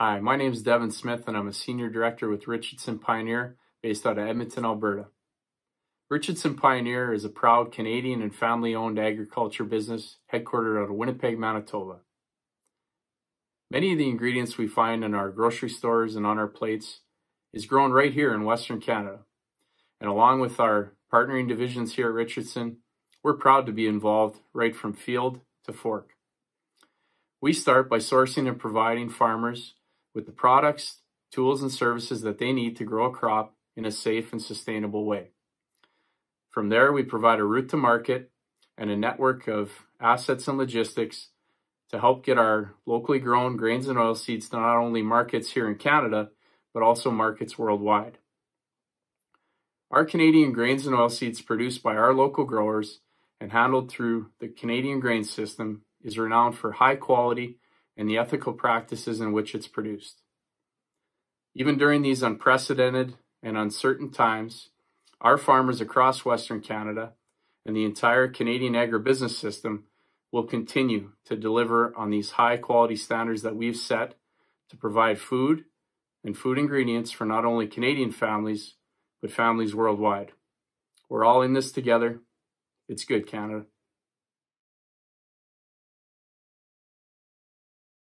Hi, my name is Devon Smith and I'm a Senior Director with Richardson Pioneer based out of Edmonton, Alberta. Richardson Pioneer is a proud Canadian and family owned agriculture business headquartered out of Winnipeg, Manitoba. Many of the ingredients we find in our grocery stores and on our plates is grown right here in Western Canada. And along with our partnering divisions here at Richardson, we're proud to be involved right from field to fork. We start by sourcing and providing farmers with the products, tools, and services that they need to grow a crop in a safe and sustainable way. From there, we provide a route to market and a network of assets and logistics to help get our locally grown grains and oilseeds to not only markets here in Canada, but also markets worldwide. Our Canadian grains and oilseeds produced by our local growers and handled through the Canadian grain system is renowned for high quality and the ethical practices in which it's produced. Even during these unprecedented and uncertain times, our farmers across Western Canada and the entire Canadian agribusiness system will continue to deliver on these high quality standards that we've set to provide food and food ingredients for not only Canadian families, but families worldwide. We're all in this together. It's good, Canada.